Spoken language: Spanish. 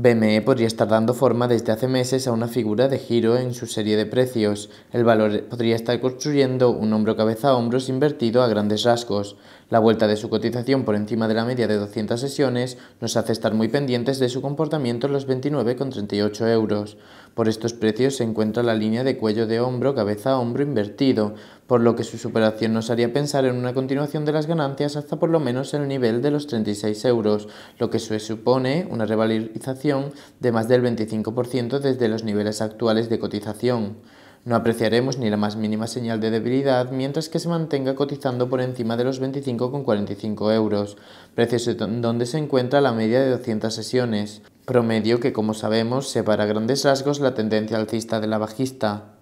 BME podría estar dando forma desde hace meses a una figura de giro en su serie de precios. El valor podría estar construyendo un hombro cabeza a hombros invertido a grandes rasgos. La vuelta de su cotización por encima de la media de 200 sesiones nos hace estar muy pendientes de su comportamiento en los 29,38 euros. Por estos precios se encuentra la línea de cuello de hombro cabeza a hombro invertido, por lo que su superación nos haría pensar en una continuación de las ganancias hasta por lo menos el nivel de los 36 euros, lo que supone una revalorización de más del 25% desde los niveles actuales de cotización. No apreciaremos ni la más mínima señal de debilidad mientras que se mantenga cotizando por encima de los 25,45 euros, precios donde se encuentra la media de 200 sesiones, promedio que como sabemos separa grandes rasgos la tendencia alcista de la bajista.